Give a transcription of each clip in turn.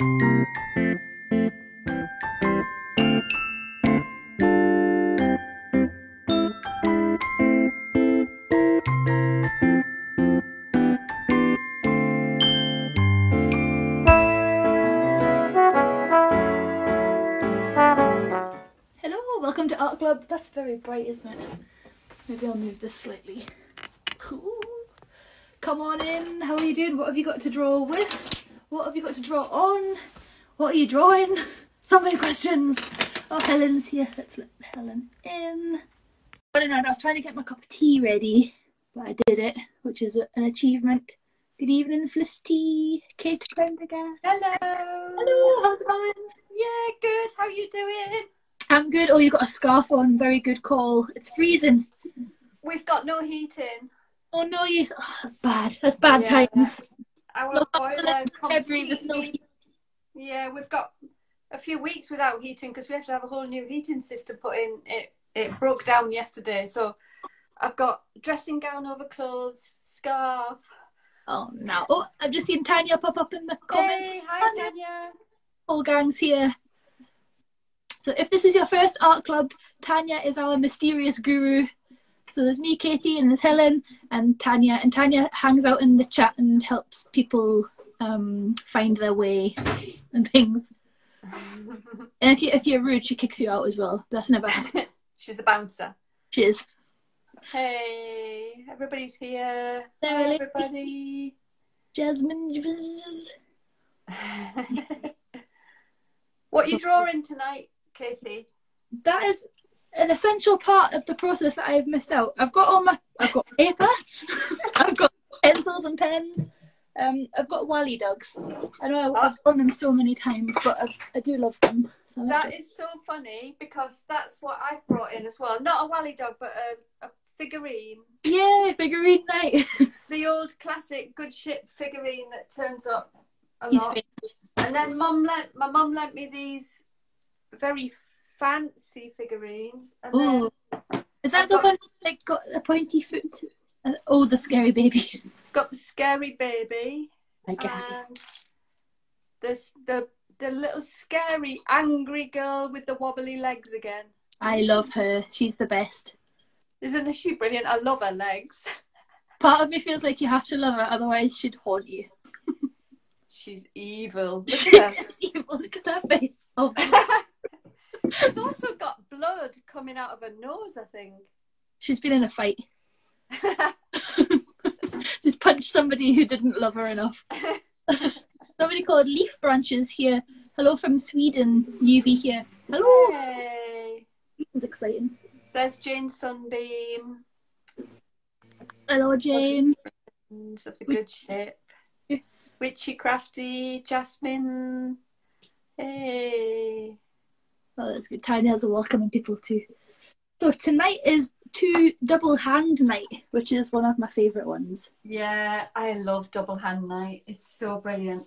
Hello, welcome to Art Club. That's very bright, isn't it? Maybe I'll move this slightly. Cool. Come on in. How are you doing? What have you got to draw with? What have you got to draw on? What are you drawing? So many questions. Oh, Helen's here. Let's let Helen in. I don't know. I was trying to get my cup of tea ready, but I did it, which is an achievement. Good evening, Felicity. Kate Prendergast. Hello. Hello, how's it going? Yeah, good. How are you doing? I'm good. Oh, you've got a scarf on. Very good call. It's freezing. We've got no heating. Oh no, yes. Oh, that's bad. That's bad Yeah. times. Our boiler February with no completely. Yeah, we've got a few weeks without heating because we have to have a whole new heating system put in. It it broke down yesterday, so I've got dressing gown over clothes, scarf. Oh no. Oh, I've just seen Tanya pop up in the comments. Hey, hi Tanya. Whole gang's here. So if this is your first art club, Tanya is our mysterious guru. So there's me, Katie, and there's Helen and Tanya. And Tanya hangs out in the chat and helps people um, find their way and things. And if you if you're rude, she kicks you out as well. That's never happened. She's the bouncer. She is. Hey, everybody's here. Hi, everybody. Jasmine. what are you drawing tonight, Katie? that is an essential part of the process that I've missed out. I've got all my, I've got paper, I've got pencils and pens, um, I've got Wally dogs. I know I've drawn them so many times, but I've, I do love them. So That is so funny because that's what I've brought in as well. Not a Wally dog, but a, a figurine. Yeah, figurine night. The old classic good ship figurine that turns up a lot. And then mum lent my mum lent me these very fancy figurines. And then Is that I've the got- one that got the pointy foot? Uh, oh, the scary baby. got the scary baby get and this the the little scary angry girl with the wobbly legs again. I love her. She's the best. Isn't she brilliant? I love her legs. Part of me feels like you have to love her, otherwise she'd haunt you. She's evil. Look at her. Evil. Look at her face. Oh, She's also got blood coming out of her nose, I think. she's been in a fight. She's punched somebody who didn't love her enough. Somebody called Leaf Branches here. Hello from Sweden. UV here. Hello. Hey. It's exciting. There's Jane Sunbeam. Hello, Jane. Of the good ship. Witchy Crafty. Jasmine. Hey. Oh, that's good. Tanya has a welcoming people too. So tonight is two double hand night, which is one of my favourite ones. Yeah, I love Double Hand Night. It's so brilliant.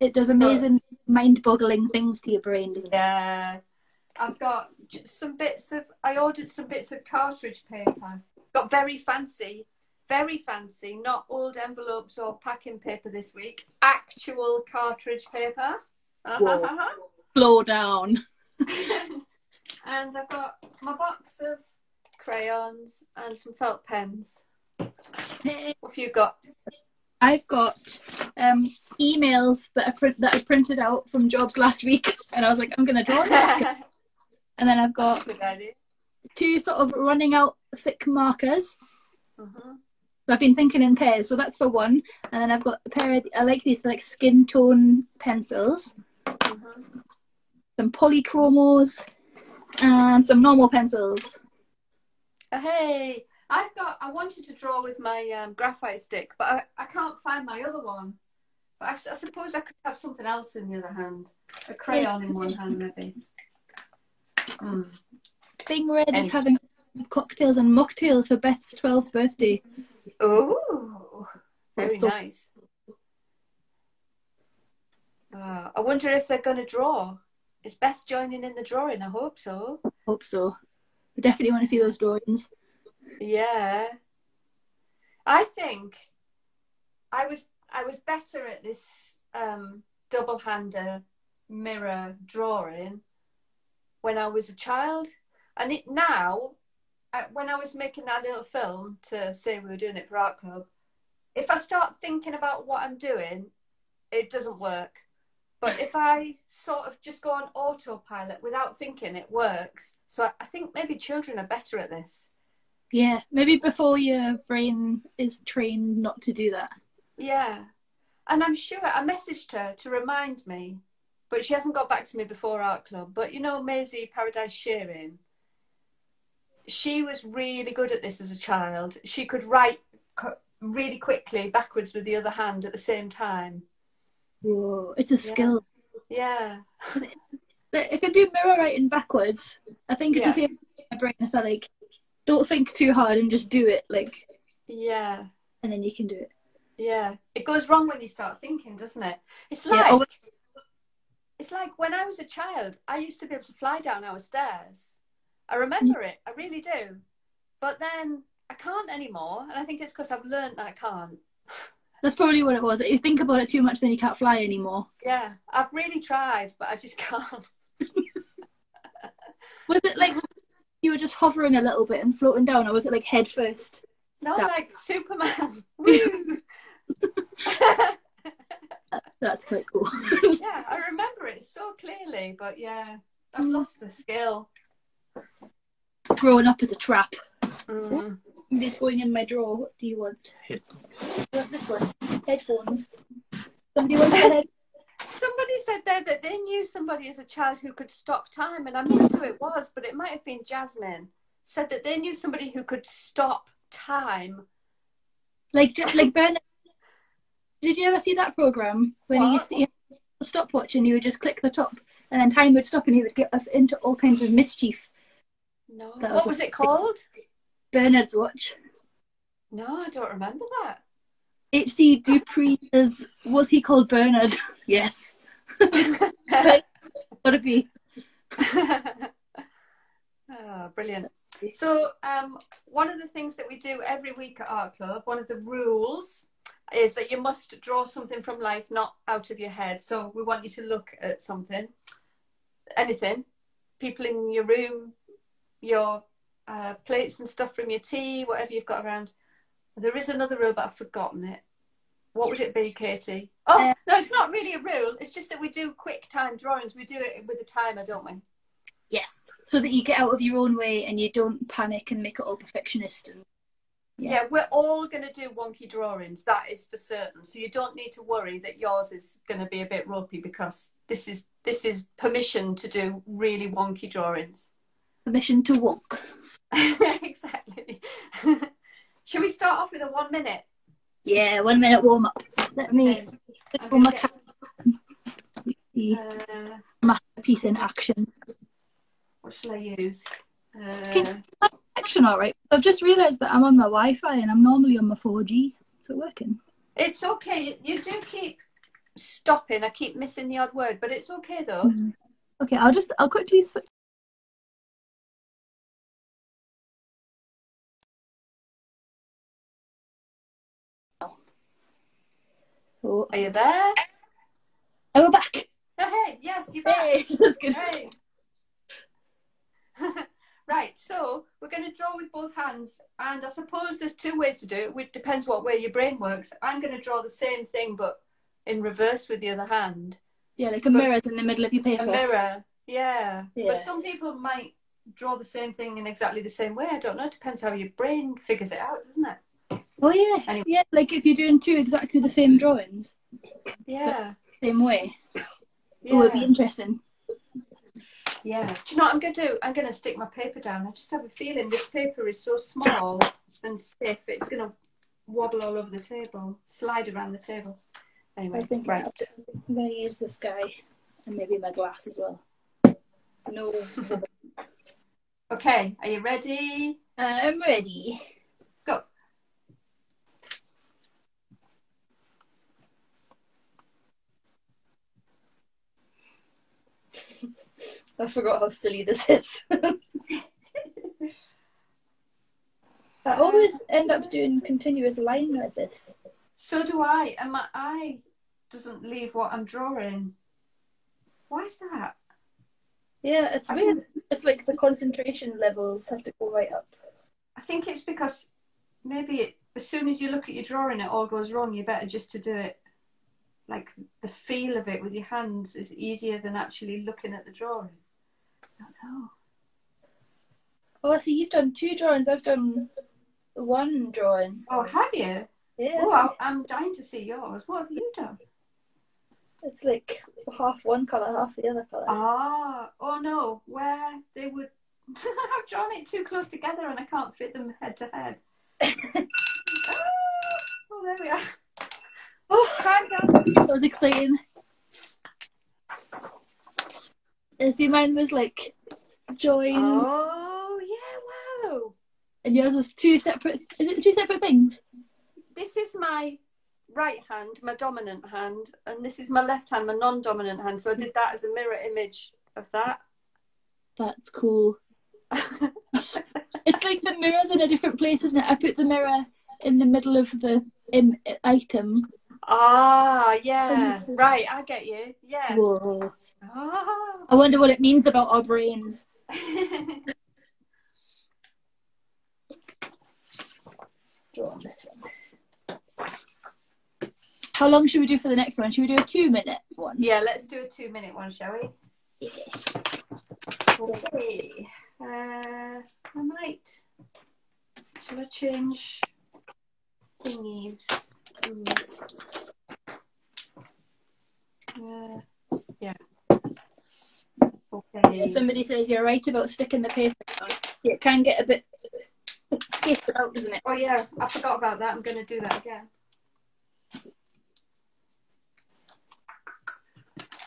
It does amazing, mind-boggling things to your brain. Doesn't it? Yeah. I've got some bits of. I ordered some bits of cartridge paper. Got very fancy, very fancy. Not old envelopes or packing paper this week. Actual cartridge paper. Whoa. Uh-huh. Slow down. and I've got my box of crayons and some felt pens. What have you got? I've got um, emails that I print that I printed out from jobs last week, and I was like, I'm gonna draw that. and then I've got two sort of running out thick markers. Mhm. So I've been thinking in pairs, so that's for one. And then I've got a pair of I like these like skin tone pencils, Mhm. Some polychromos, and some normal pencils. Uh, Hey, I've got. I wanted to draw with my um, graphite stick, but I, I can't find my other one. But I, I suppose I could have something else in the other hand. A crayon in one hand, maybe. Mm. Bing Red is having cocktails and mocktails for Beth's 12th birthday. Oh, very So- nice. Uh, I wonder if they're going to draw. Is Beth joining in the drawing? I hope so. Hope so. We definitely want to see those drawings. Yeah. I think I was I was better at this um double-hander mirror drawing when I was a child, and it now, I, when I was making that little film to say we were doing it for art club, if I start thinking about what I'm doing, it doesn't work. But if I sort of just go on autopilot without thinking, it works. So I- think maybe children are better at this. Yeah, maybe before your brain is trained not to do that. Yeah. And I'm sure I messaged her to remind me, but she hasn't got back to me before art club. But you know, Maisie Paradise Shearing, she was really good at this as a child. She could write really quickly backwards with the other hand at the same time. Whoa, it's a skill. Yeah. I can do mirror writing backwards. I think it's Yeah. the same in my brain. If I like, don't think too hard and just do it, like, Yeah. and then you can do it. Yeah. It goes wrong when you start thinking, doesn't it? It's Yeah, like oh, it's like when I was a child, I used to be able to fly down our stairs. I remember mm. it, I really do. But then I can't anymore, and I think it's because I've learned that I can't. That's probably what it was. If you think about it too much, then you can't fly anymore. Yeah, I've really tried, but I just can't. Was it like you were just hovering a little bit and floating down, or was it like head first? No, like Superman. That's quite cool. yeah, I remember it so clearly, but yeah, I've mm. lost the skill. Growing up as a trap. Mm. This going in my drawer. What do you want? Headphones. You want this one? Headphones. Somebody wants a head. Somebody said there that they knew somebody as a child who could stop time, and I missed who it was, but it might have been Jasmine. Said that they knew somebody who could stop time. Like ju- like Bernard. Did you ever see that program when he used to he had a stopwatch and he would just click the top and then time would stop and he would get us into all kinds of mischief. No, That what was was it called? Bernard's watch. No, I don't remember that. H.C. Dupree is was he called Bernard? yes. Gotta be. oh, brilliant. So, um, one of the things that we do every week at Art Club, one of the rules is that you must draw something from life, not out of your head. So, we want you to look at something, anything, people in your room, your uh, plates and stuff from your tea, whatever you've got around. There is another rule, but I've forgotten it. What would it be, Katie? Oh, Uh, no, it's not really a rule. It's just that we do quick time drawings. We do it with a timer, don't we? Yes. So that you get out of your own way and you don't panic and make it all perfectionist and Yeah, Yeah. we're all going to do wonky drawings. That is for certain. So you don't need to worry that yours is going to be a bit ropey because this is this is permission to do really wonky drawings. Permission to walk. exactly. Should we start off with a one minute? Yeah, one minute warm up. Let me pull my gonna cat get uh, masterpiece in action. what shall I use? Uh, Can- Action, all right. I've just realised that I'm on my Wi-Fi and I'm normally on my 4G. Is it working? it's okay. You do keep stopping. I keep missing the odd word, but it's okay though. Okay, I'll just I'll quickly switch. Oh, Are you there? oh, we're back. Oh, hey, yes, you're back. Hey, that's good. Right. right, so we're going to draw with both hands, and I suppose there's two ways to do it. It depends what way your brain works. I'm going to draw the same thing, but in reverse with the other hand. Yeah, like a mirror's in the middle of your paper. A mirror, yeah. Yeah. But some people might draw the same thing in exactly the same way. I don't know. It depends how your brain figures it out, doesn't it? Oh yeah, Anyway. yeah. Like if you're doing two exactly the same drawings, Yeah. same way. Yeah. Oh, it'd be interesting. Yeah. Do you know what I'm going to do? I'm going to stick my paper down. I just have a feeling this paper is so small and stiff, it's going to wobble all over the table, slide around the table. Anyway, I thinking right. I'm gonna use this guy and maybe my glass as well. No, Okay, are you ready? I'm ready. Go. I forgot how silly this is. I always end up doing continuous line like this. So do I. And my eye doesn't leave what I'm drawing. Why is that? Yeah, it's I weird. It's like the concentration levels have to go right up. I think it's because maybe it, as soon as you look at your drawing, it all goes wrong. You're better just to do it like the feel of it with your hands is easier than actually looking at the drawing. Don't know. Oh, I see you've done two drawings. I've done one drawing. Oh, have you? Yeah, Oh, I'm dying to see yours. What have you done? it's like half one colour, half the other colour. Ah, oh no, where they would. I've drawn it too close together and I can't fit them head to head. Ah, oh, there we are. Oh, that was exciting. And see, mine was like join, Oh, yeah, wow. and yours was two separate. Is it two separate things? This is my right hand, my dominant hand, and this is my left hand, my non dominant hand. So I did that as a mirror image of that. That's cool. It's like the mirrors in a different place, isn't it? I put the mirror in the middle of the um, item. ah, yeah. Right, I get you. Yeah. Whoa. Ah. I wonder what it means about our brains. Draw on this one. How long should we do for the next one? Should we do a two minute one? yeah, let's do a two minute one, shall we? Yeah. Okay. Uh, I might. Shall I change thingies? Mm. Uh, yeah. Okay. Somebody says you're right about sticking the paper on. It can get a bit scattered out, doesn't it? Oh yeah, I forgot about that. I'm going to do that again.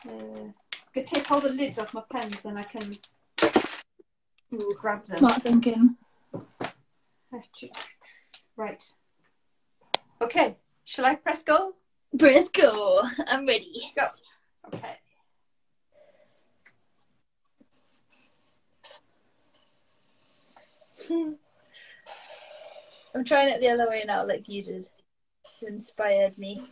Uh, I could take all the lids off my pens, then I can grab them. Smart thinking. Right. Okay. Shall I press go? Press go. I'm ready. Go. Okay. I'm trying it the other way now, like you did. You inspired me.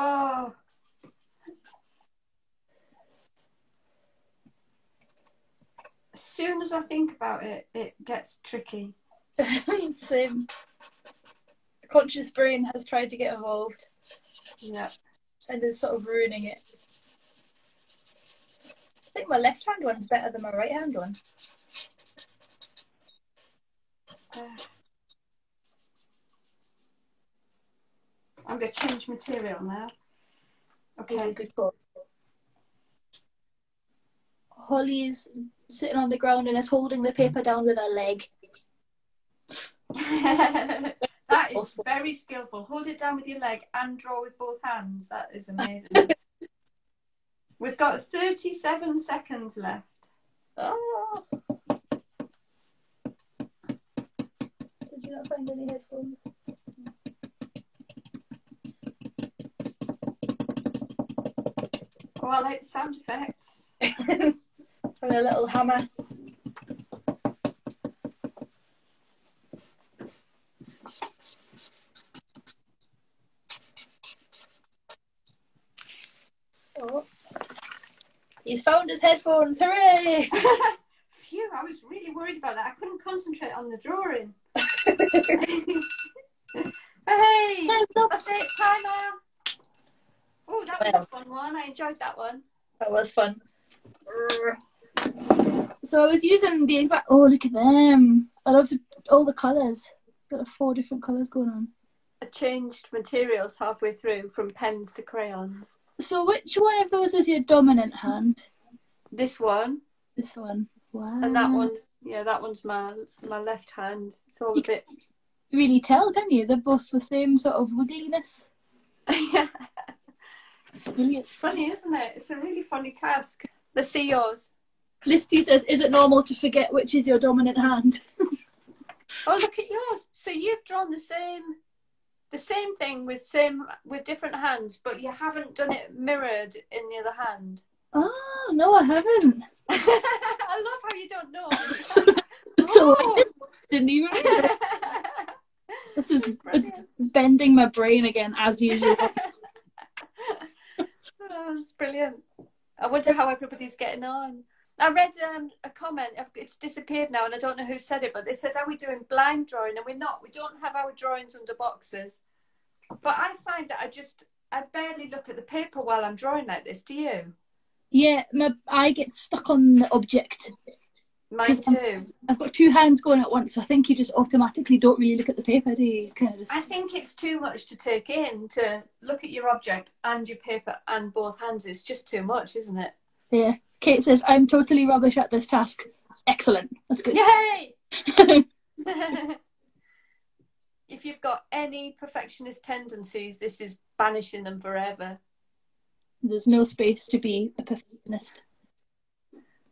Oh. As soon as I think about it, it gets tricky. Same. The conscious brain has tried to get involved Yeah. and is sort of ruining it. I think my left hand one's better than my right hand one. Uh, I'm going to change material now. Okay, Okay. good call. Holly's sitting on the ground and is holding the paper down with her leg. that is very skillful. Hold it down with your leg and draw with both hands. That is amazing. We've got 37 seconds left. Oh. Did you not find any headphones? Oh, I like the sound effects. and a little hammer. Oh. He's found his headphones. Hooray! Phew, I was really worried about that. I couldn't concentrate on the drawing. hey, Hands up. that's it, timer. Oh, that was Well. a fun one. I enjoyed that one. That was fun. So I was using the exact. Oh, look at them! I love all the colours. Got four different colours going on. I changed materials halfway through from pens to crayons. So which one of those is your dominant hand? This one This one. Wow. and that one's yeah, that one's my my left hand. It's all a bit Really tell, can you? They're both the same sort of wiggliness. yeah. Brilliant. It's funny, isn't it? It's a really funny task. Let's see yours. Felicity says, "Is it normal to forget which is your dominant hand?" Oh, look at yours. So you've drawn the same, the same thing with same with different hands, but you haven't done it mirrored in the other hand. Oh no, I haven't. I love how you don't know. So Oh. didn't even. This is it's bending my brain again as usual. Oh, that's brilliant. I wonder how everybody's getting on. I read um, a comment. It's disappeared now, and I don't know who said it, but they said, "Are we doing blind drawing?" And we're not. We don't have our drawings under boxes. But I find that I just I barely look at the paper while I'm drawing like this. Do you? yeah, my I get stuck on the object. Mine 'Cause I'm- too. I've got two hands going at once, so I think you just automatically don't really look at the paper, do you? You Kind of just. I think it's too much to take in to look at your object and your paper and both hands. It's just too much, isn't it? Yeah. Kate says I'm totally rubbish at this task. Excellent. That's good. Yay! if you've got any perfectionist tendencies, this is banishing them forever. There's no space to be a perfectionist.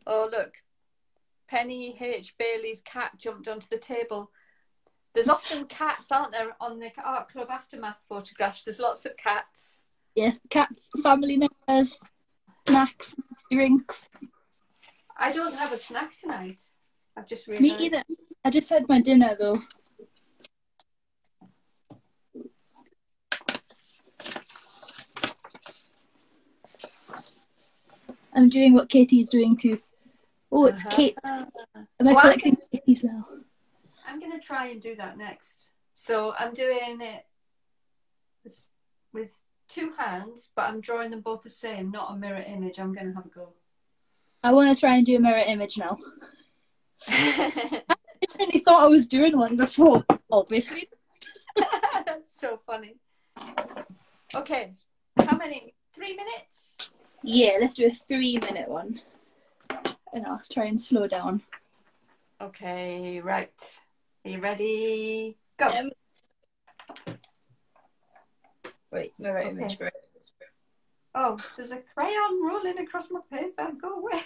Oh, look. Penny H. Bailey's cat jumped onto the table. There's often cats, aren't there, on the Art Club Aftermath photographs? There's lots of cats. Yes, cats, family members, snacks, drinks. I don't have a snack tonight. I've just realized. Me either. I just had my dinner though. I'm doing what Katie's doing too. Oh, it's Uh-huh. Kate. Am I Well, collecting Katie's now? I'm going to try and do that next. So I'm doing it with, with two hands, but I'm drawing them both the same, not a mirror image. I'm going to have a go. I want to try and do a mirror image now. I really thought I was doing one before, obviously. That's so funny. Okay, how many? Three minutes? Yeah, let's do a three minute one. And I'll try and slow down. Okay, right. Are you ready? Go. Um, Wait, mirror Okay. image. Right. Oh, there's a crayon rolling across my paper. Go away.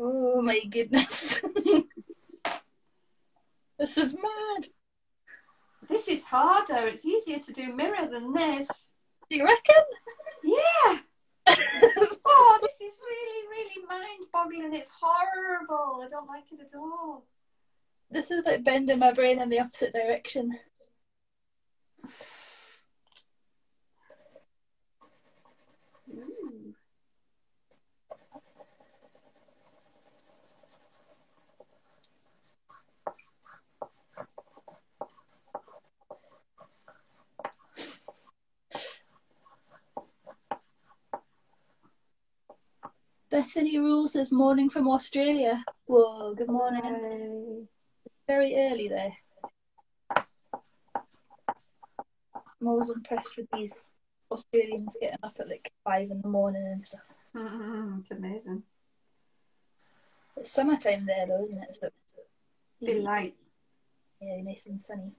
Oh my goodness. this is mad. This is harder. It's easier to do mirror than this. Do you reckon? Yeah. Oh, this is really, really mind boggling. It's horrible. I don't like it at all. this is like bending my brain in the opposite direction. Ooh. Bethany Rule says morning from Australia. Whoa, good morning. Yay. Very early there. I'm always impressed with these Australians getting up at like five in the morning and stuff. Mm, it's amazing. It's summertime there though, isn't it? So it's easy. light. Yeah, nice and sunny.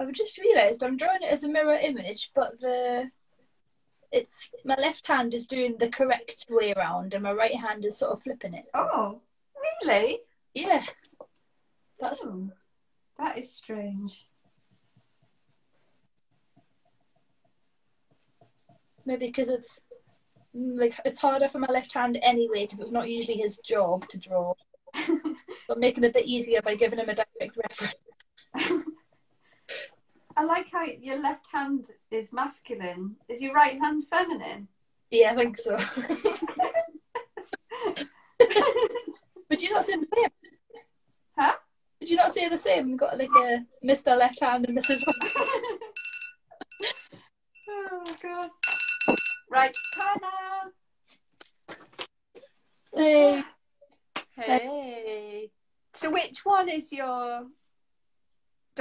I've just realised I'm drawing it as a mirror image, but the it's my left hand is doing the correct way around, and my right hand is sort of flipping it. Oh, really? Yeah, that's Oh, that is strange. maybe because it's like it's harder for my left hand anyway because it's not usually his job to draw. but making it a bit easier by giving him a direct reference. I like how your left hand is masculine. Is your right hand feminine? Yeah, I think so. Would you not say the same? Huh? Would you not say the same? We've got like a Mr. Left Hand and Mrs. oh my god. Right, timer. Hey. Hey. So which one is your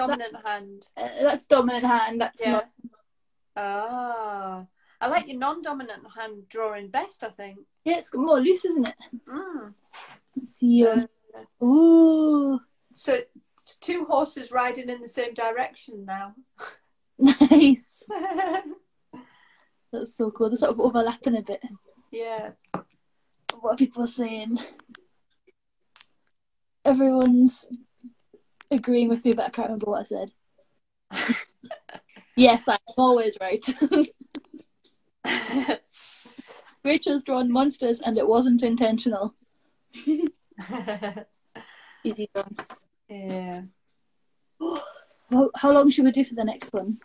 dominant hand? Uh, that's dominant hand. That's Yeah. not. Ah. I like your non-dominant hand drawing best, I think. Yeah, it's more loose, isn't it? Mm. Let's see yours. Uh, Ooh, so it's two horses riding in the same direction now. nice. That's so cool. They're sort of overlapping a bit. yeah. What are people saying? Everyone's agreeing with me, but I can't remember what I said. yes, I'm always right. Rachel's drawn monsters and it wasn't intentional. Easy done. yeah. Well, how long should we do for the next one?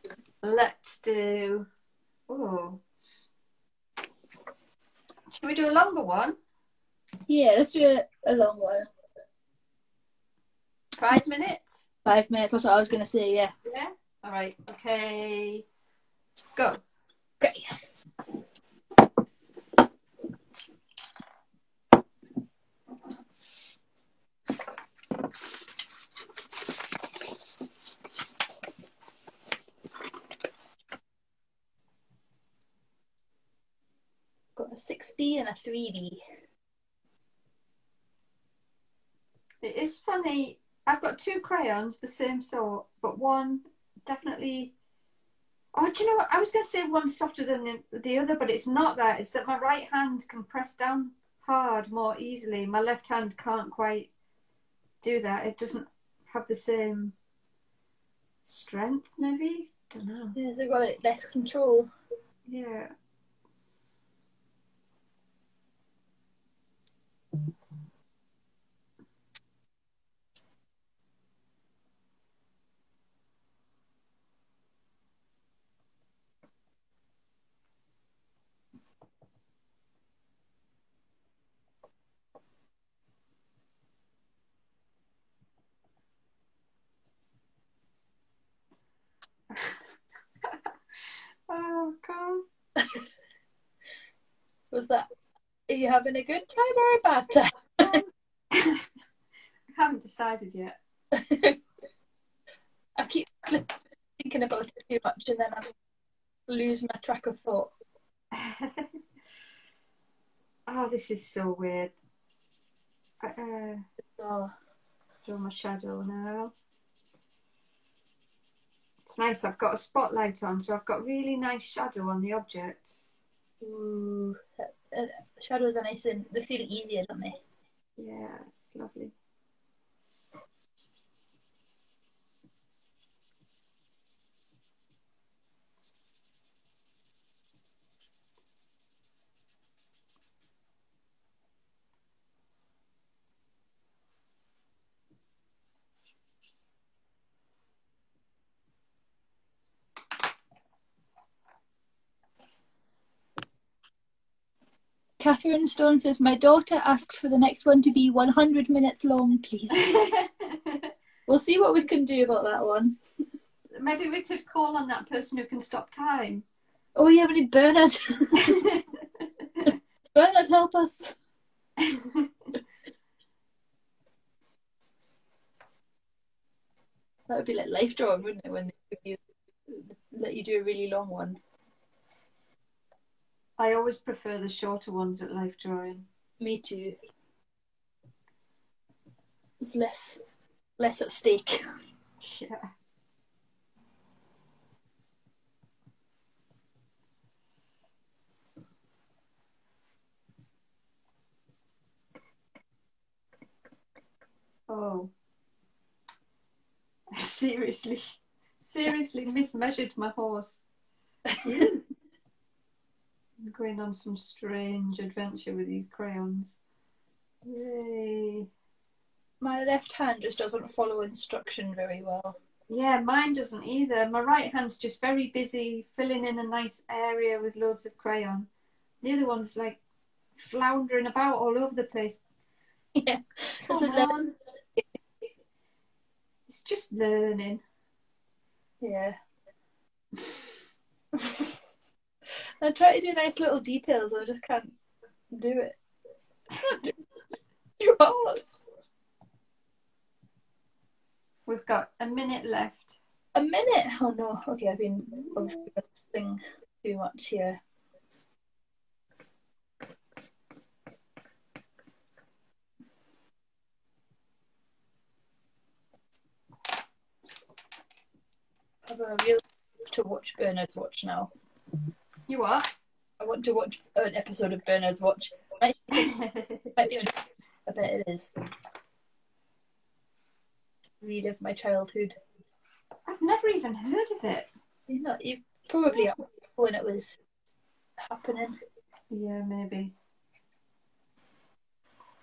Let's do. Oh. Should we do a longer one? Yeah, let's do a, a long one. Five minutes? Five minutes, that's what I was going to say, yeah. Yeah. All right. Okay. Go. Okay. Got a 6B and a 3B. It is funny. I've got two crayons, the same sort, but one definitely. Oh, do you know what? I was going to say one softer than the, the other, but it's not that. It's that my right hand can press down hard more easily. My left hand can't quite do that. It doesn't have the same strength, maybe? Don't know. Yeah, they've got less control. Yeah. Oh, God. Was that, are you having a good time or a bad time? I haven't decided yet. I keep thinking about it too much and then I lose my track of thought. oh, this is so weird. I, uh, Oh, draw my shadow now. It's nice. I've got a spotlight on, so I've got really nice shadow on the objects. ooh. Uh, shadows are nice and they feel easier, don't they? Yeah, it's lovely. Catherine Stone says, My daughter asked for the next one to be 100 minutes long, please. We'll see what we can do about that one. Maybe we could call on that person who can stop time. Oh, yeah, we need Bernard. Bernard, help us. That would be like life drawing, wouldn't it? When they let you do a really long one. I always prefer the shorter ones at life drawing. Me too. It's less, less at stake. Yeah. Oh. I seriously. Seriously mismeasured my horse. Going on some strange adventure with these crayons. Yay. My left hand just doesn't follow instruction very well. Yeah, mine doesn't either. My right hand's just very busy filling in a nice area with loads of crayon. The other one's like floundering about all over the place. Yeah. Come Does it learn- on. It's just learning. Yeah. I try to do nice little details, I just can't do it. Can't do it. Too hard. We've got a minute left. A minute? Oh no. Okay, I've been thing too much here. I'm gonna really to watch Bernard's Watch now. You what? I want to watch an episode of Bernard's Watch. Might, might be. I bet it is. Relive my childhood. I've never even heard of it. You know, you probably when it was happening. Yeah, maybe.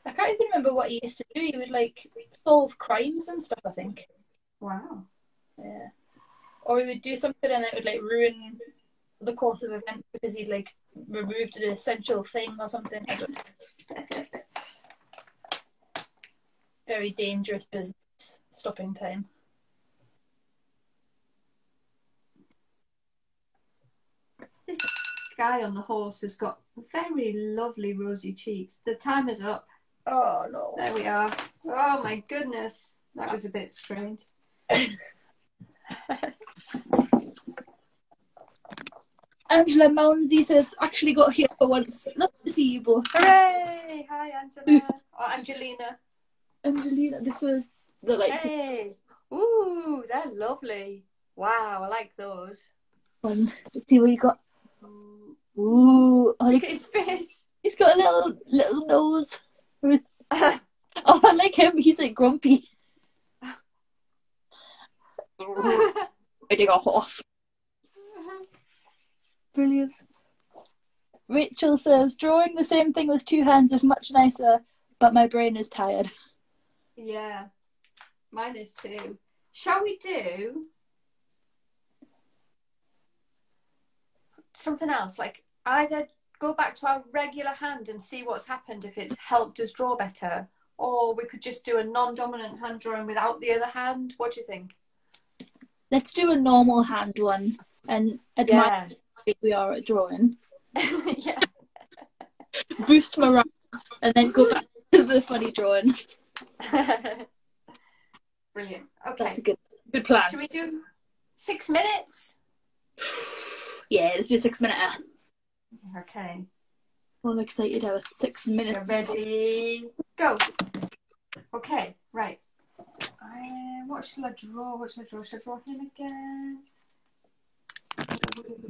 I can't even remember what he used to do. He would like solve crimes and stuff. I think. Wow. Yeah. Or he would do something and it would like ruin the course of events because he'd like removed an essential thing or something. Very dangerous business. Stopping time. This guy on the horse has got very lovely rosy cheeks. The time is up. Oh no. There we are. Oh my goodness. That was a bit strange. Angela Mounsey says, actually got here for once. Love to see you both. Hooray! Hi, Angela. Or oh, Angelina. Angelina, this was the like Hey! Ooh, they're lovely. Wow, I like those. one. Let's see what you got. Ooh, oh, Look at his face. he's got a little little nose. Oh, I like him. He's like grumpy. I Riding a horse. Brilliant. Rachel says, drawing the same thing with two hands is much nicer, but my brain is tired. yeah, mine is too. Shall we do something else? Like either go back to our regular hand and see what's happened if it's helped us draw better, or we could just do a non-dominant hand drawing without the other hand. What do you think? Let's do a normal hand one and admire how great we are at drawing. yeah. Boost morale, and then go back to the funny drawing. Brilliant. Okay. That's a good good plan. Should we do six minutes? Yeah, let's do six minute. Okay. I'm excited. I was six You're minutes. ready. Go. Okay, right. I, what shall I draw? What shall I draw? Shall I draw him again?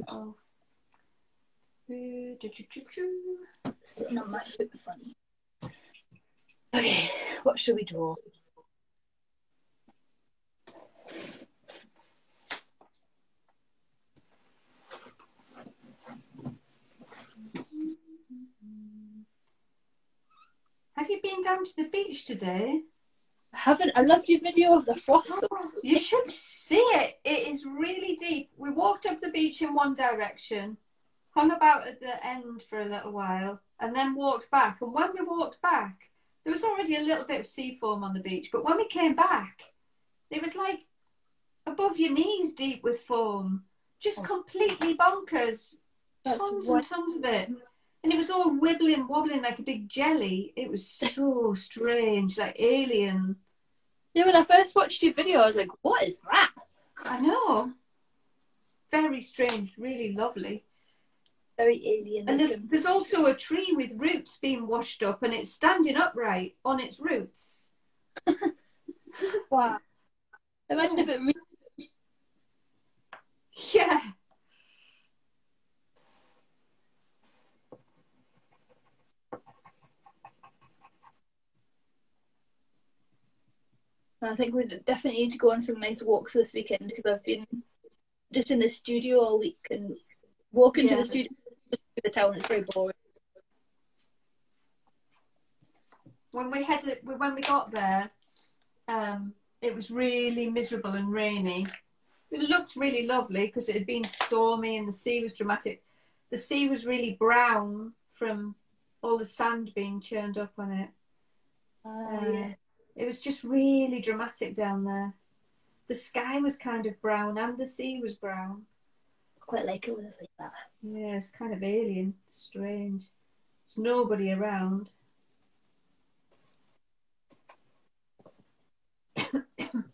Oh. Sitting on my foot funny. Okay, what should we draw? Have you been down to the beach today? I haven't. I loved your video of the frost. You should see it. It is really deep. We walked up the beach in one direction, hung about at the end for a little while, and then walked back. And when we walked back, there was already a little bit of sea foam on the beach. But when we came back, it was like above your knees deep with foam. Just Oh. completely bonkers. That's tons why- and tons of it. And it was all wibbling, wobbling like a big jelly. It was so strange, like alien. Yeah, when I first watched your video, I was like, "What is that?" I know. Very strange, really lovely. Very alien. And there's there's also a tree with roots being washed up and it's standing upright on its roots. Wow. Imagine if it really Yeah. I think we definitely need to go on some nice walks this weekend because I've been just in the studio all week and walking to Yeah. the studio the town is very boring. When we headed when we got there, um, it was really miserable and rainy. It looked really lovely because it had been stormy and the sea was dramatic. The sea was really brown from all the sand being churned up on it. Uh, Uh, It was just really dramatic down there. The sky was kind of brown and the sea was brown. Quite like it when it's like that. Yeah, it's kind of alien, strange. There's nobody around.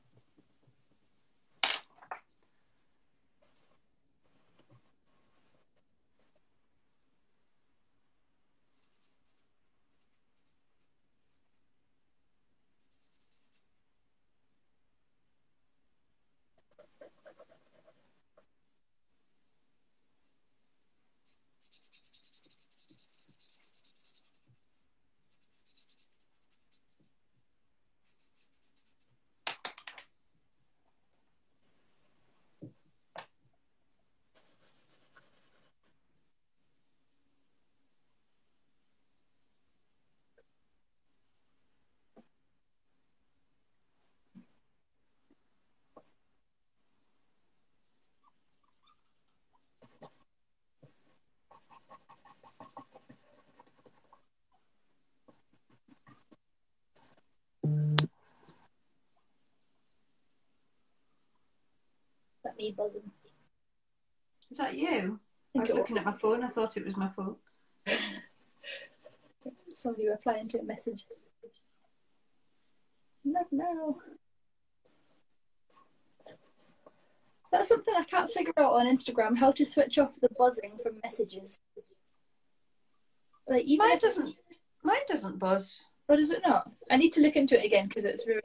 me buzzing. Is that you? I think was it was. looking at my phone. I thought it was my phone. Somebody replying to a message. No, no. That's something I can't figure out on Instagram how to switch off the buzzing from messages. Like even Mine doesn't. Mine doesn't buzz. or does it not? I need to look into it again because it's really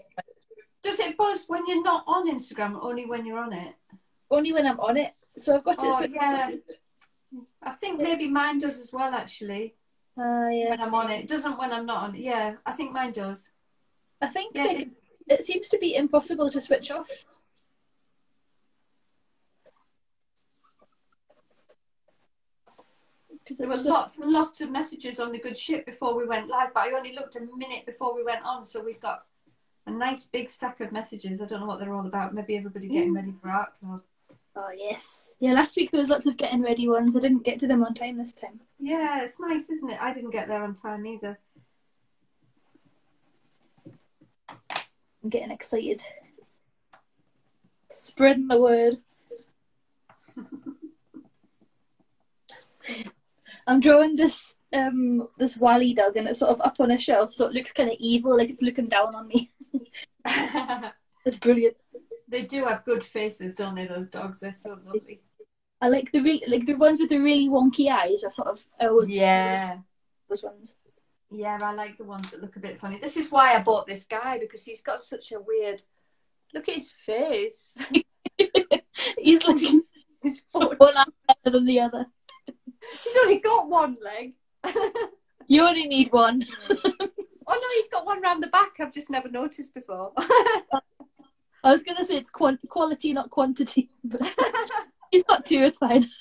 Does it buzz when you're not on Instagram? Only when you're on it. Only when I'm on it. So I've got to Oh, switch. yeah. I think maybe mine does as well. Actually, Uh, yeah. when I'm on it, it doesn't when I'm not on it. Yeah, I think mine does. I think Yeah, like, it- it seems to be impossible to switch off. There was lots and lots of messages on the good ship before we went live, but I only looked a minute before we went on, so we've got a nice big stack of messages. I don't know what they're all about. Maybe everybody getting ready for art club. Oh yes. Yeah, last week there was lots of getting ready ones. I didn't get to them on time this time. Yeah, it's nice, isn't it? I didn't get there on time either. I'm getting excited. Spreading the word. I'm drawing this um this wally dog and it's sort of up on a shelf so it looks kind of evil like it's looking down on me. It's brilliant. They do have good faces, don't they? Those dogs, they're so lovely. I like the re- like the ones with the really wonky eyes. I sort of I always Yeah. those ones. Yeah, I like the ones that look a bit funny. This is why I bought this guy because he's got such a weird. Look at his face. He's like His foot. one arm better than the other. He's only got one leg. You only need one. Oh no, he's got one round the back. I've just never noticed before. I was gonna say it's quan- quality, not quantity. But he's got two. It's fine.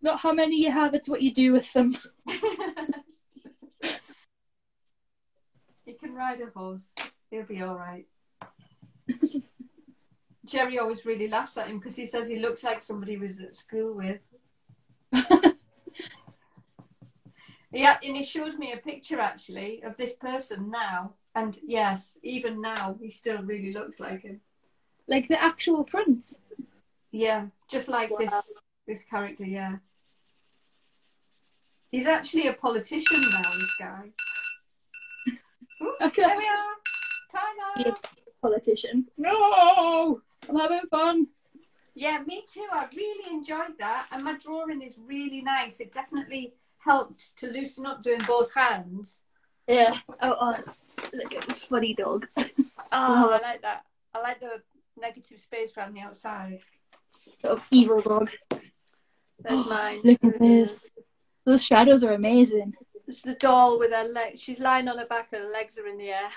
Not how many you have; it's what you do with them. he can ride a horse. He'll be all right. Jerry always really laughs at him because he says he looks like somebody he was at school with. Yeah, and he showed me a picture actually of this person now, and yes, even now he still really looks like him. like the actual prince. Yeah, just like Wow. this this character. Yeah, he's actually a politician now. This guy. Ooh, Okay. there we are. Tyler. Yeah. Politician. No, I'm having fun. Yeah, me too. I really enjoyed that, and my drawing is really nice. It definitely helped to loosen up doing both hands. Yeah. Oh, oh look at this funny dog. Oh, uh-huh. I like that. I like the negative space around the outside. Sort of evil dog. There's mine. Look at this. Those shadows are amazing. It's the doll with her legs. She's lying on her back. And her legs are in the air.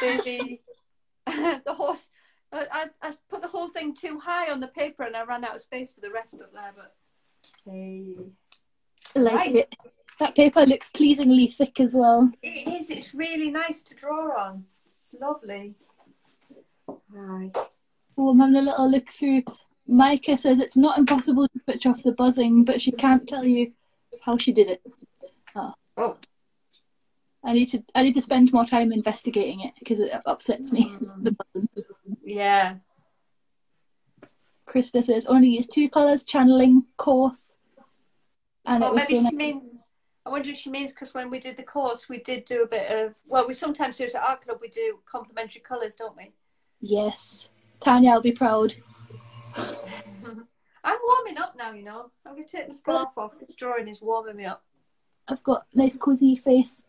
Baby, the horse. I, I, I put the whole thing too high on the paper, and I ran out of space for the rest up there. But hey, like Right. it. That paper looks pleasingly thick as well. It is. It's really nice to draw on. It's lovely. Right. Oh, I'm having a little look through. Micah says it's not impossible to switch off the buzzing, but she can't tell you how she did it. Oh. Oh. I need to I need to spend more time investigating it because it upsets me. Mm-hmm. the buzzing. Yeah. Krista says only use two colours, channeling course. And it was maybe so she nice. means. I wonder if she means because when we did the course, we did do a bit of. Well, we sometimes do it at art club. We do complementary colours, don't we? Yes. Tanya, I'll be proud. I'm warming up now. You know, I'm gonna take my scarf off. This drawing is warming me up. I've got a nice cosy face.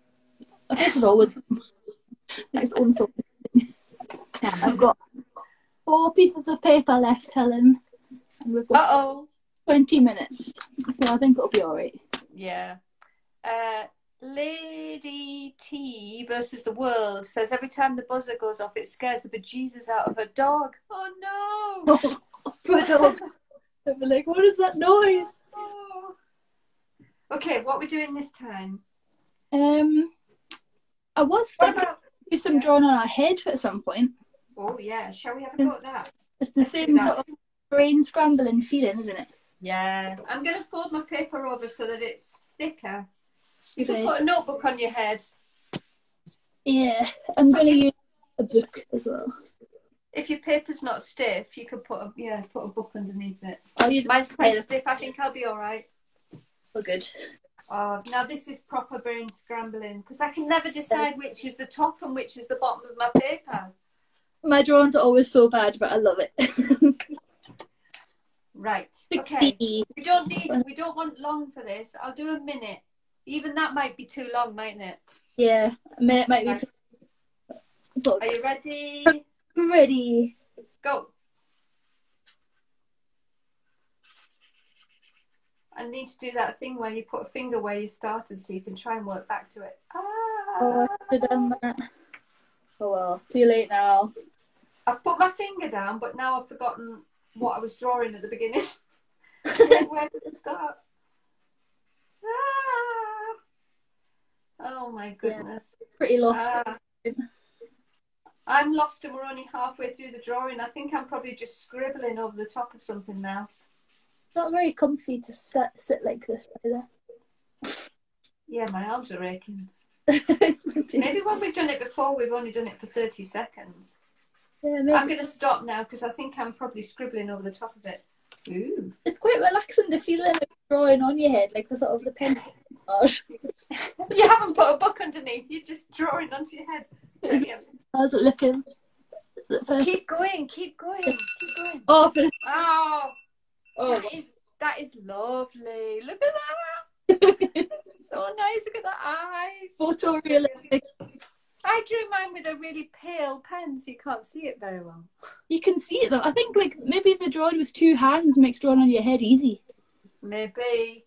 My face is always its own sort of thing. Yeah, I've got four pieces of paper left, Helen. And we've Uh got oh. 20 minutes. So I think it'll be alright. Yeah. Uh, Lady T versus the world says every time the buzzer goes off, it scares the bejesus out of her dog. Oh no! Poor dog. I'll be like, what is that noise? Oh. Okay, what are we doing this time? Um, I was thinking about? do some yeah. drawing on our head at some point. Oh yeah, shall we have a go at that? It's the Let's same sort of brain scrambling feeling, isn't it? Yeah. I'm going to fold my paper over so that it's thicker. You can put a notebook on your head. Yeah, I'm gonna use a book as well. If your paper's not stiff, you could put a yeah put a book underneath it. I'll use Mine's quite stiff. I think I'll be all right. for good. Oh, now this is proper brain scrambling because I can never decide which is the top and which is the bottom of my paper. My drawings are always so bad, but I love it. Right. Okay. We don't need. We don't want long for this. I'll do a minute. Even that might be too long, mightn't it? Yeah, a minute might be. Right. It's all Are you ready? ready. Go. I need to do that thing where you put a finger where you started so you can try and work back to it. Oh, Ah. I should have done that. Oh well, too late now. I've put my finger down, but now I've forgotten what I was drawing at the beginning. where did it start? Ah. Oh my goodness. Pretty lost. Ah. I'm lost and we're only halfway through the drawing. I think I'm probably just scribbling over the top of something now. Not very comfy to sit, sit like this either. Yeah, my arms are aching. Maybe when we've done it before, we've only done it for 30 seconds. maybe. I'm going to stop now because I think I'm probably scribbling over the top of it. Ooh. It's quite relaxing the feeling of drawing on your head, like the sort of the pencil massage. You haven't put a book underneath, you're just drawing onto your head. Brilliant. How's it looking? Is it perfect? keep going, keep going, keep going. Oh, Oh, oh, that is, that is lovely. Look at that. So nice. Look at the eyes. photorealistic. I drew mine with a really pale pen, so you can't see it very well. You can see it though. I think like maybe the drawing with two hands makes drawing on your head easy. Maybe.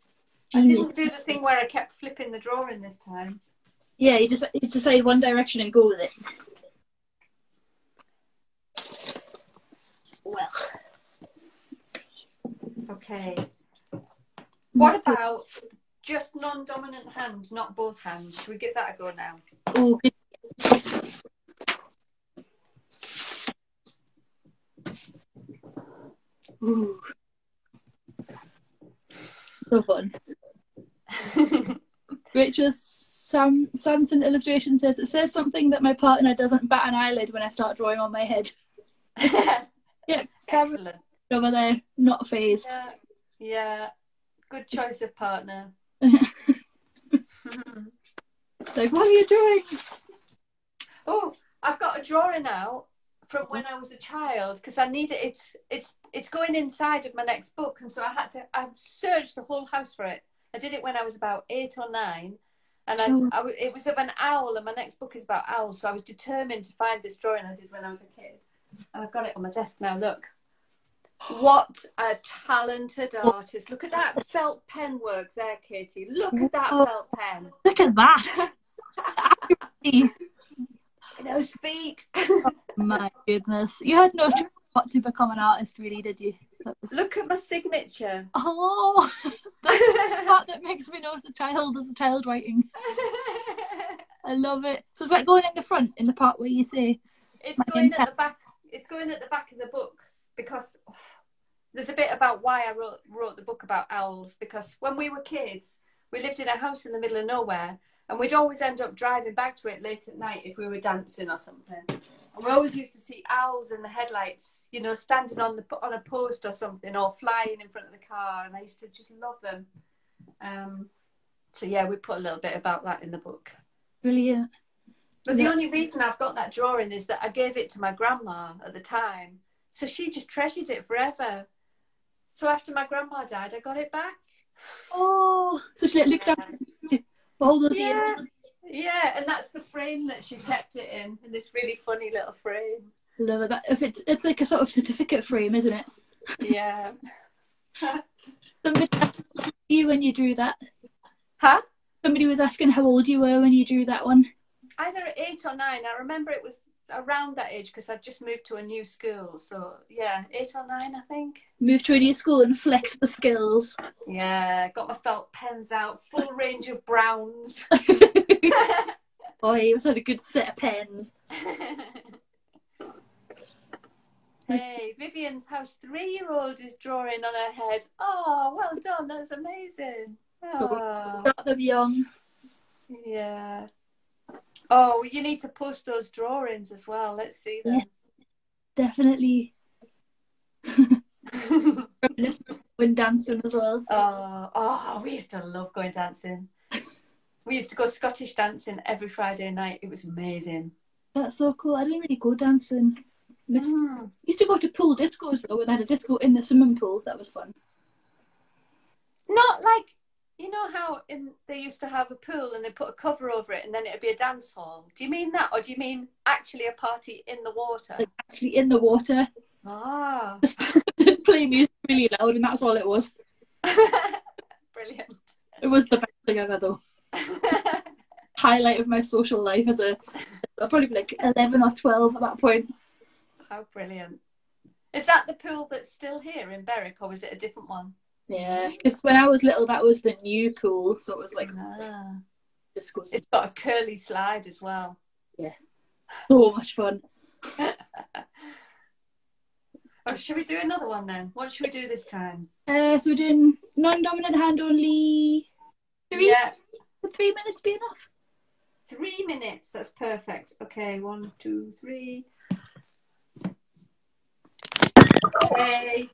I didn't do the thing where I kept flipping the drawing this time. Yeah, you just you decide one direction and go with it. Well, Okay. What about just non-dominant hand, not both hands? Should we give that a go now? Oh. Ooh. So fun. Rachel Sam Sanson illustration says it says something that my partner doesn't bat an eyelid when I start drawing on my head. Yeah, Excellent. over there, not phased. Yeah. yeah. Good choice of partner. Like, what are you doing? Oh, I've got a drawing out from mm-hmm. when I was a child because I need it. It's it's it's going inside of my next book, and so I had to. I've searched the whole house for it. I did it when I was about eight or nine, and I, Sure. I it was of an owl, and my next book is about owls. So I was determined to find this drawing I did when I was a kid, and I've got it on my desk now. Look. What a talented artist. Look at that felt pen work there, Katie. Look at that Whoa. felt pen. Look at that. Those feet. Oh my goodness. You had no choice but to become an artist, really, did you? Was- Look at my signature. Oh, the part that makes me know it's a child is a child writing. I love it. So it's like going in the front in the part where you say, It's going at the back. It's going at the back of the book because there's a bit about why I wrote wrote the book about owls. Because when we were kids, we lived in a house in the middle of nowhere, and we'd always end up driving back to it late at night if we were dancing or something. We always used to see owls in the headlights, you know, standing on the on a post or something, or flying in front of the car. And I used to just love them. Um, so yeah, we put a little bit about that in the book. brilliant. But the only reason I've got that drawing is that I gave it to my grandma at the time. So she just treasured it forever. So after my grandma died, I got it back. Oh, so she looked after all those Yeah. years. Yeah, and that's the frame that she kept it in, in this really funny little frame. Love it. That- If it's it's like a sort of certificate frame, isn't it? Yeah. Somebody asked you when you drew that. Huh? Somebody was asking how old you were when you drew that one. Either eight or nine. I remember it was around that age because I'd just moved to a new school. So yeah, eight or nine, I think. Moved to a new school and flex the skills. Yeah, got my felt pens out, full range of browns. Oh, he was had a good set of pens. hey, Vivian's house three year old is drawing on her head. Oh, well done. That was amazing. Oh, Got them young. yeah. Oh, you need to post those drawings as well. Let's see them. Definitely. When dancing as well. oh, oh, we used to love going dancing. We used to go Scottish dancing every Friday night. It was amazing. That's so cool. I didn't really go dancing. Missed Mm. Used to go to pool discos though, where they had a disco in the swimming pool. That was fun. Not like you know how in they used to have a pool and they put a cover over it and then it'd be a dance hall. Do you mean that, or do you mean actually a party in the water? Like actually in the water, Ah, play music really loud, and that's all it was. brilliant. It was the best thing ever though. Highlight of my social life as a I'll probably be like eleven or twelve at that point. How brilliant. Is that the pool that's still here in Berwick, or was it a different one? Yeah, because when I was little, that was the new pool, so it was like Ah. It's got a curly slide as well. Yeah. So much fun. Oh, should we do another one then? What should we do this time? Uh, so we're doing non-dominant hand only. Three, Yeah, would three minutes be enough? three minutes. That's perfect. Okay, one, two, three. Okay.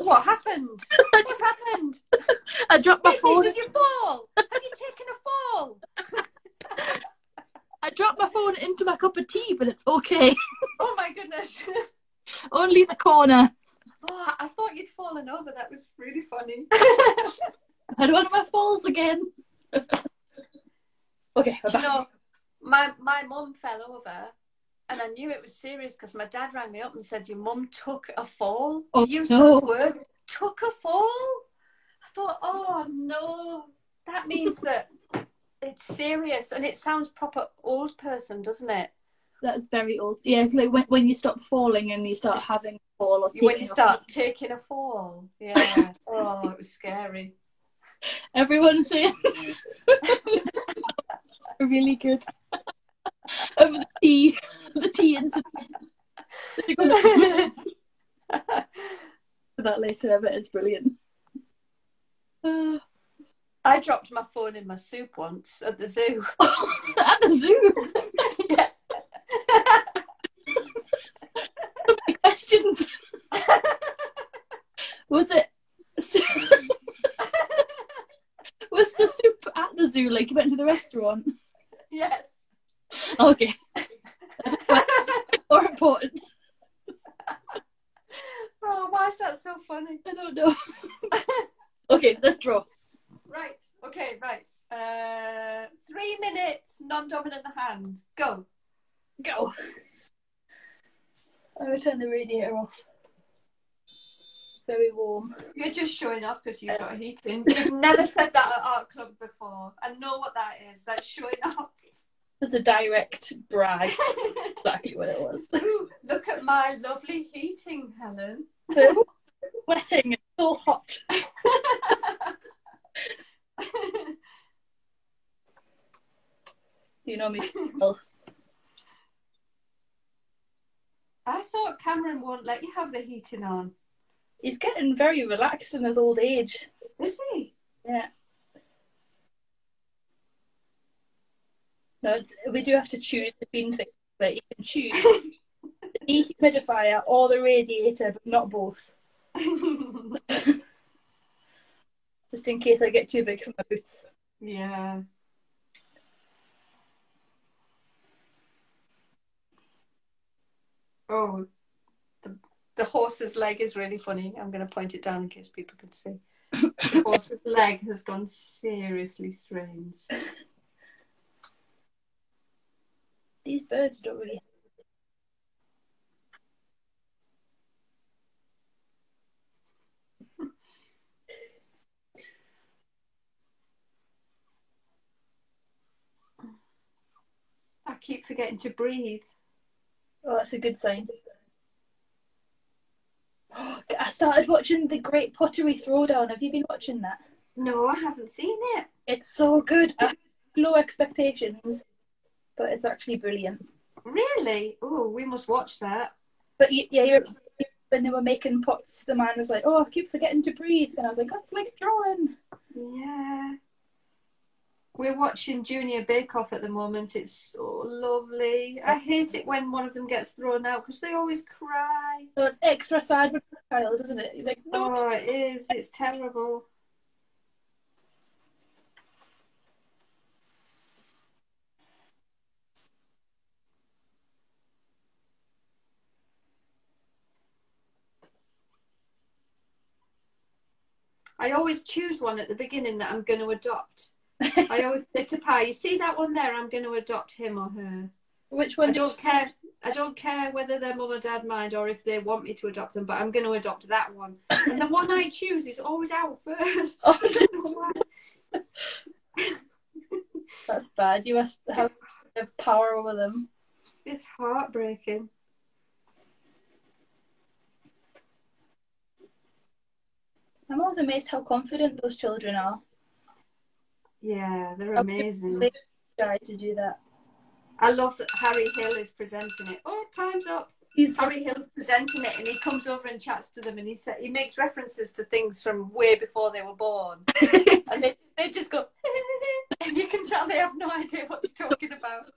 what happened? What's happened? I dropped my phone. did you fall? Have you taken a fall? I dropped my phone into my cup of tea, but it's okay. Oh my goodness. Only the corner. Oh, I thought you'd fallen over. That was really funny. I had one of my falls again. okay, you know, my my mum fell over, and I knew it was serious because my dad rang me up and said, "Your mum took a fall." Oh, he used no. those words. Took a fall. I thought, oh no, that means that it's serious, and it sounds proper old person, doesn't it? That's very old. Yeah, like when, when you stop falling and you start having a fall or when you start taking a fall. Yeah. oh, it was scary. Everyone's saying really good. Over the tea, the tea incident. We're gonna for that later. I bet it's brilliant. Uh, I dropped my phone in my soup once at the zoo. at the zoo. yeah. Questions. Was it? Was the soup at the zoo like you went to the restaurant? yes. Okay. More important. Oh, why is that so funny? I don't know. okay, let's draw. Right. Okay. Right. Uh, three minutes. Non-dominant hand. Go. Go. I'm gonna turn the radiator off very warm. You're just showing off because you've got heating. You've never said that at art club before. I know what that is. That's showing off. It's a direct brag. exactly what it was. Ooh, look at my lovely heating, Helen. Sweating. It's so hot. you know me. I thought Cameron won't let you have the heating on. He's getting very relaxed in his old age. Is he? Yeah. No, it's, we do have to choose between things, but you can choose the dehumidifier or the radiator, but not both. Just in case I get too big for my boots. yeah. Oh, the, horse's leg is really funny. I'm going to point it down in case people can see. The horse's leg has gone seriously strange. These birds don't really. I keep forgetting to breathe. Oh, that's a good sign. I started watching the Great Pottery Throwdown. Have you been watching that? No, I haven't seen it. It's so good. I low expectations, but it's actually brilliant. Really? Oh, we must watch that. But yeah, you're, when they were making pots, the man was like, "Oh, I keep forgetting to breathe," and I was like, "That's like drawing." Yeah. We're watching Junior Bake Off at the moment. It's so lovely. I hate it when one of them gets thrown out because they always cry. So it's extra sad for the child, isn't it? You're like, no, Oh, it is. It's terrible. I always choose one at the beginning that I'm going to adopt. I always say to Pi, you see that one there? I'm going to adopt him or her. which one? I don't care. I don't care whether their mum or dad mind or if they want me to adopt them, but I'm going to adopt that one. And the one I choose is always out first. Oh. I don't know why. That's bad. You must have, have power over them. It's heartbreaking. I'm always amazed how confident those children are. Yeah, they're amazing. Try to do that. I love that Harry Hill is presenting it. Oh, time's up. He's Harry Hill presenting it, and he comes over and chats to them, and he sa- he makes references to things from way before they were born, and they they just go, and you can tell they have no idea what he's talking about.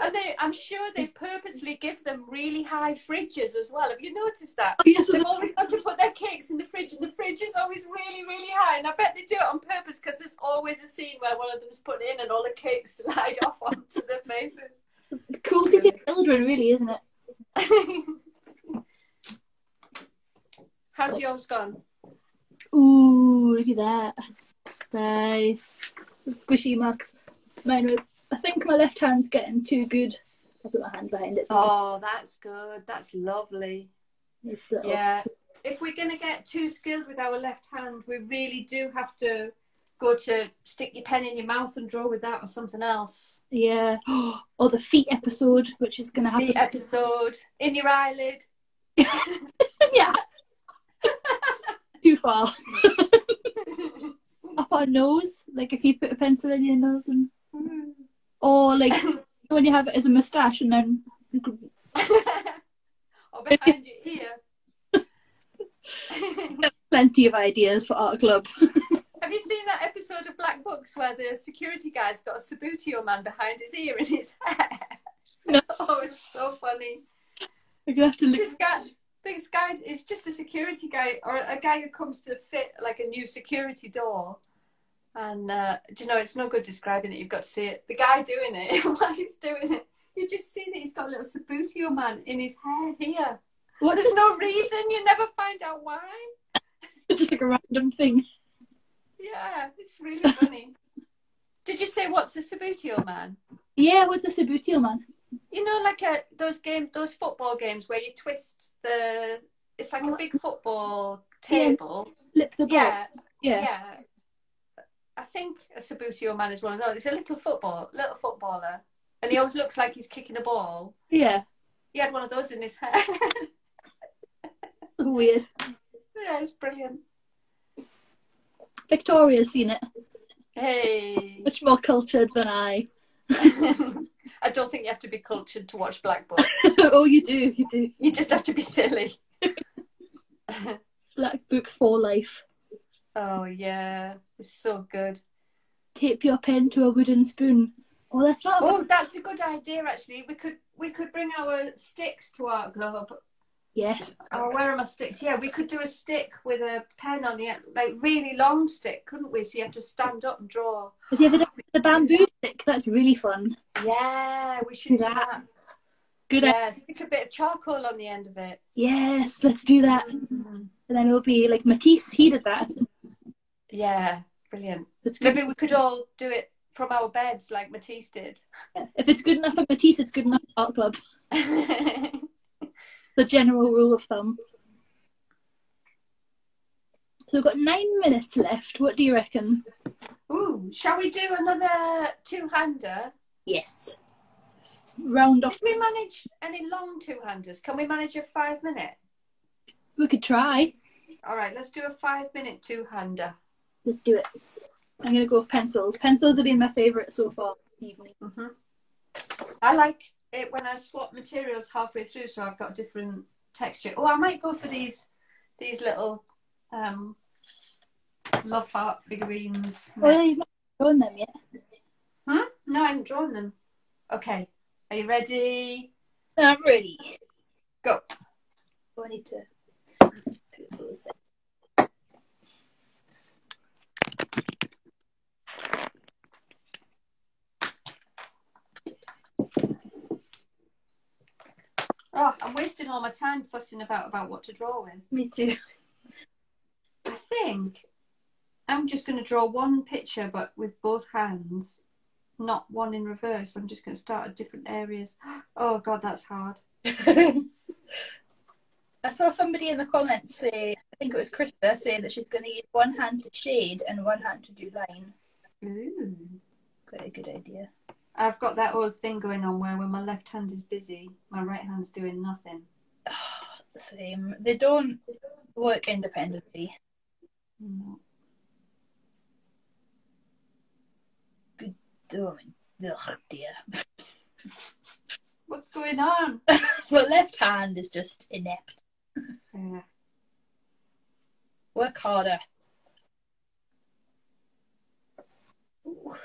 And they, I'm sure they purposely give them really high fridges as well. Have you noticed that? Oh, yes, They've always got to put their cakes in the fridge, and the fridge is always really, really high. And I bet they do it on purpose because there's always a scene where one of them's put in and all the cakes slide off onto their faces. it's cool to be children, really, isn't it? How's yours gone? Ooh, look at that. Nice. The squishy marks. Mine was, I think my left hand's getting too good. I put my hand behind it. So Oh, that's good. That's lovely. Yeah. If we're going to get too skilled with our left hand, we really do have to go to stick your pen in your mouth and draw with that or something else. Yeah. Or the feet episode, which is going to happen. The episode in your eyelid. yeah. too far. Up our nose. Like if you put a pencil in your nose and. Hmm. Or like when you have it as a moustache and then. or behind your ear. Plenty of ideas for Art Club. Have you seen that episode of Black Books where the security guy's got a Subbuteo man behind his ear in his hair? No. Oh, it's so funny. Gonna have to look. This guy, this guy is just a security guy or a guy who comes to fit like a new security door. And uh, do you know, it's no good describing it. You've got to see it. The guy doing it, while he's doing it, you just see that he's got a little Subbuteo man in his hair here. What There's no reason. You never find out why. just like a random thing. Yeah, it's really funny. Did you say what's a Subbuteo man? Yeah, what's a Subbuteo man? You know, like a, those game, those football games where you twist the. It's like a big football table. Flip the ball. Yeah, Yeah. yeah. I think a Subbuteo man is one of those. It's a little football, little footballer, and he always looks like he's kicking a ball. Yeah. He had one of those in his hair. Weird. yeah, it's brilliant. Victoria's seen it. Hey. Much more cultured than I. I don't think you have to be cultured to watch Black Book. oh, you do, you do. You just have to be silly. Black books for life. Oh yeah, it's so good. Tape your pen to a wooden spoon. Oh, that's not. Oh, that's a good idea. Actually, we could we could bring our sticks to Art Club. Yes. Oh, where are my sticks? Yeah, we could do a stick with a pen on the end, like really long stick, couldn't we? So you have to stand up and draw. Yeah, the, the bamboo stick. That's really fun. Yeah, we should do that. Good. idea. Yeah, stick a bit of charcoal on the end of it. Yes, let's do that. Mm-hmm. And then it'll be like Matisse. He did that. Yeah, brilliant. Maybe we could all do it from our beds like Matisse did. If it's good enough for Matisse, it's good enough for art club. The general rule of thumb. So we've got nine minutes left. What do you reckon? Ooh, shall we do another two-hander? Yes. Round off. Did we manage any long two-handers? Can we manage a five-minute? We could try. All right, let's do a five-minute two-hander. Let's do it. I'm gonna go with pencils. Pencils have been my favourite so far this evening. hmm I like it when I swap materials halfway through, so I've got different texture. Oh, I might go for these these little um, love heart figurines. Oh, yeah, next. you've not drawn them yet. Huh? No, I haven't drawn them. Okay, are you ready? I'm ready. Go. Oh, I need to put those there. Oh, I'm wasting all my time fussing about about what to draw with. Me too. I think I'm just going to draw one picture, but with both hands, not one in reverse. I'm just going to start at different areas. Oh God, that's hard. I saw somebody in the comments say, I think it was Krista, say that she's going to use one hand to shade and one hand to do line. Ooh. Quite a good idea. I've got that old thing going on where when my left hand is busy, my right hand's doing nothing. Same. They don't work independently. No. Oh, ugh, dear. What's going on? But left hand is just inept. Yeah. Work harder. Ooh.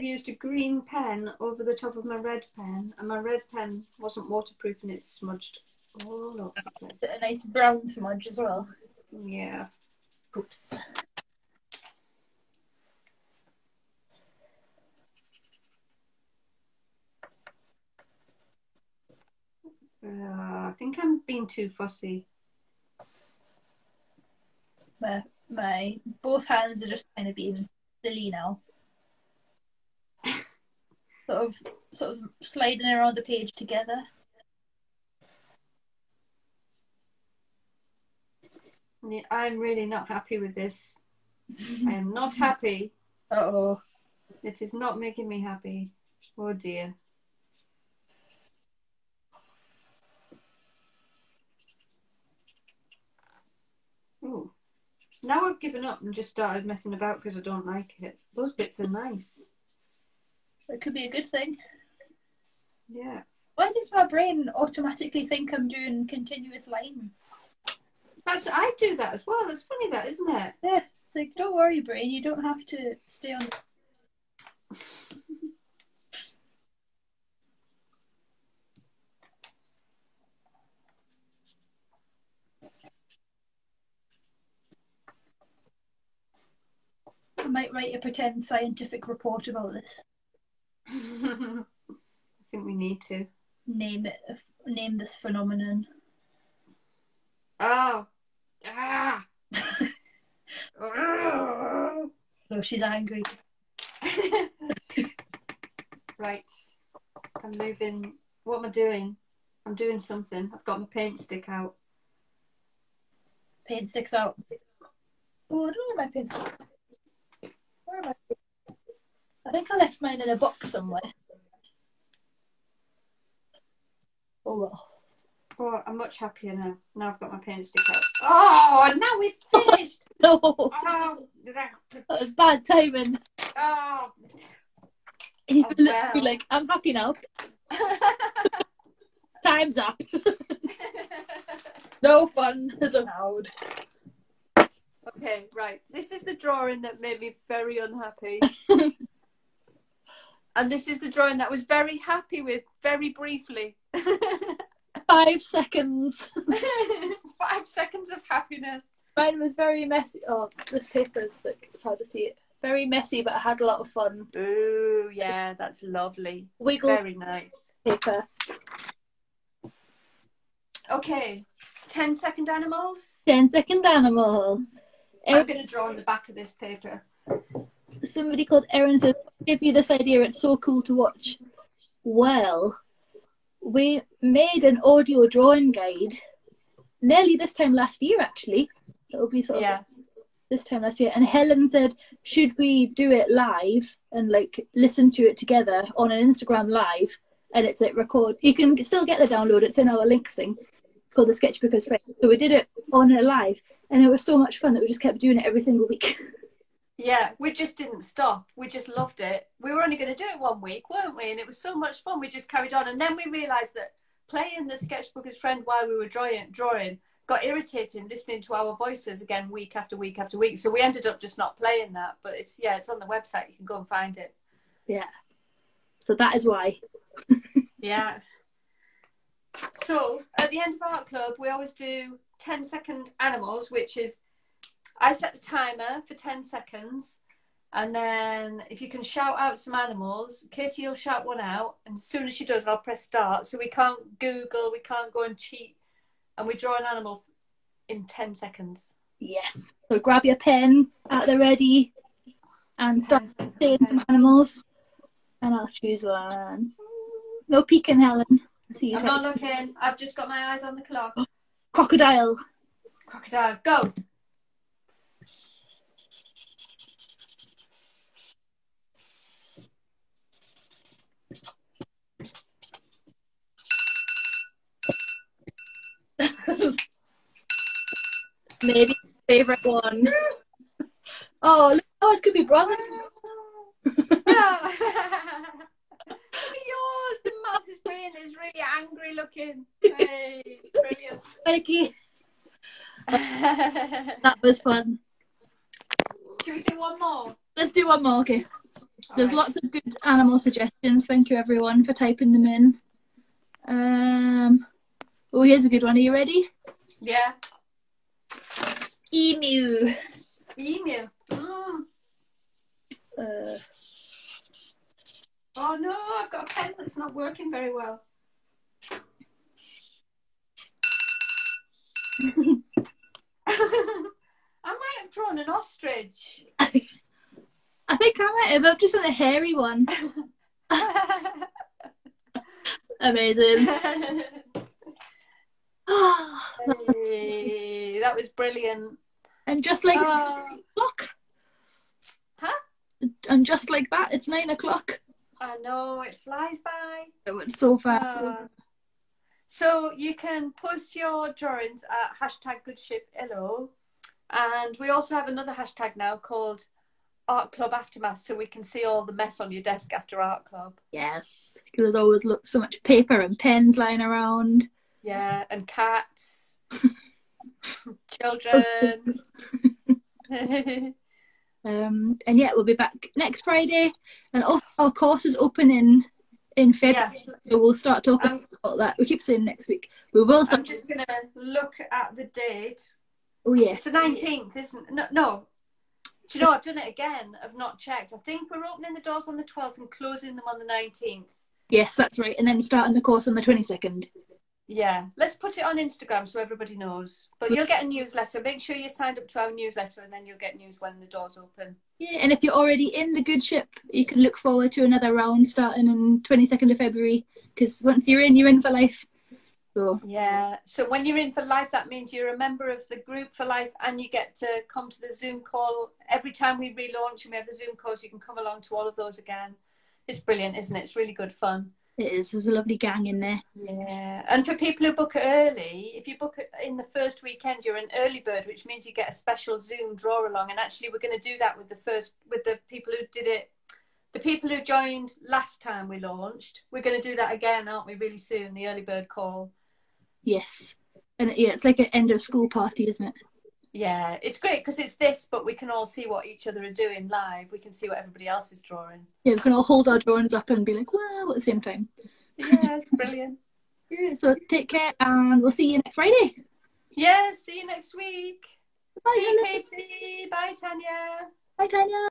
I've used a green pen over the top of my red pen, and my red pen wasn't waterproof and it's smudged all over the place. A nice brown smudge as well. Yeah. Oops. Uh, I think I'm being too fussy. My, my both hands are just kind of being silly now. Sort of sort of sliding around the page together. I'm really not happy with this. I am not happy. Uh oh. It is not making me happy. Oh dear. Ooh. Now I've given up and just started messing about because I don't like it. Those bits are nice. It could be a good thing. Yeah. Why does my brain automatically think I'm doing continuous line? That's I do that as well. It's funny that, isn't it? Yeah. It's like, don't worry, brain. You don't have to stay on. I might write a pretend scientific report about this. I think we need to. Name it. Name this phenomenon. Oh. Ah. Oh, she's angry. right. I'm moving. What am I doing? I'm doing something. I've got my paint stick out. Paint sticks out. Oh, I don't know my paint stick. Where am I? I think I left mine in a box somewhere. Oh well. Oh, I'm much happier now. Now I've got my paint stick out. Oh, now we've finished. No, oh, that was bad timing. oh. You Oh, be well. like, I'm happy now. Time's up. no fun is allowed. okay, right. This is the drawing that made me very unhappy. And this is the drawing that I was very happy with, very briefly. Five seconds. Five seconds of happiness. Mine was very messy. Oh, this paper's like, it's hard to see it. Very messy, but I had a lot of fun. Ooh, yeah, that's lovely. Wiggle Very nice. paper. Okay, 10 second animals. 10 second animal. I'm going to draw on the back of this paper. Somebody called Erin said, give you this idea, it's so cool to watch. Well, we made an audio drawing guide nearly this time last year, actually. It'll be sort of Yeah. this time last year. And Helen said, should we do it live and like listen to it together on an Instagram live? And it's like record. You can still get the download. It's in our links thing. It's called the Sketchbookers Friend. So we did it on a live, and it was so much fun that we just kept doing it every single week. Yeah, we just didn't stop. We just loved it. We were only going to do it one week, weren't we? And it was so much fun. We just carried on. And then we realised that playing the sketchbook as friend while we were drawing, drawing got irritating listening to our voices again week after week after week. So we ended up just not playing that. But it's yeah, it's on the website. You can go and find it. yeah. So that is why. Yeah. So at the end of Art Club, we always do 10 second animals, which is I set the timer for 10 seconds. And then if you can shout out some animals, Katie will shout one out. And as soon as she does, I'll press start. So we can't Google, we can't go and cheat. And we draw an animal in 10 seconds. Yes. So grab your pen at the ready and start saying some animals. And I'll choose one. No peeking, Helen. See you. I'm not looking. I've just got my eyes on the clock. Crocodile. Crocodile, go. Maybe favorite one. Oh, look, oh, it could be brother. Look at yours. The mouth is brilliant. It's really angry looking. Hey, brilliant. Mikey. That was fun. Should we do one more? Let's do one more. Okay. There's Alright. lots of good animal suggestions. Thank you, everyone, for typing them in. Um. Oh, here's a good one. Are you ready? Yeah. Emu. Emu. Mm. Uh, Oh no, I've got a pen that's not working very well. I might have drawn an ostrich. I think I might have. I've just done a hairy one. Amazing. Hey, that was brilliant. and just like Oh. o'clock. Huh? And just like that, it's nine o'clock. I know it flies by. It went so fast. Uh, so you can post your drawings at hashtag goodshiplo. And we also have another hashtag now called Art Club Aftermath so we can see all the mess on your desk after Art Club. Yes, because there's always look so much paper and pens lying around. Yeah, and cats, children. Um, and yeah, we'll be back next Friday. And also, our course is opening in February, yes, so we'll start talking Um, about that. We keep saying next week. We will I'm just going to look at the date. Oh It's yes, the 19th, isn't it? No, no. Do you know, I've done it again. I've not checked. I think we're opening the doors on the 12th and closing them on the 19th. yes, that's right. And then starting the course on the twenty second. Yeah, let's put it on Instagram so everybody knows. But you'll get a newsletter. Make sure you're signed up to our newsletter and then you'll get news when the doors open. Yeah, and if you're already in the good ship, you can look forward to another round starting on twenty second of February. Because once you're in, you're in for life. So Yeah. So when you're in for life, that means you're a member of the group for life and you get to come to the Zoom call. Every time we relaunch and we have the Zoom calls, you can come along to all of those again. It's brilliant, isn't it? It's really good fun. It is. There's a lovely gang in there. Yeah, and for people who book early, if you book in the first weekend, you're an early bird, which means you get a special Zoom draw along. And actually, we're going to do that with the first, with the people who did it, the people who joined last time we launched. We're going to do that again, aren't we? Really soon, the early bird call. Yes, and yeah, it's like an end of school party, isn't it? Yeah, it's great because it's this, but we can all see what each other are doing live. We can see what everybody else is drawing. Yeah, we can all hold our drawings up and be like, wow, at the same time. Yeah, it's brilliant. Yeah, so take care, and we'll see you next Friday. Yeah, see you next week. Bye, see you. Katie. Bye, Tanya. Bye, Tanya.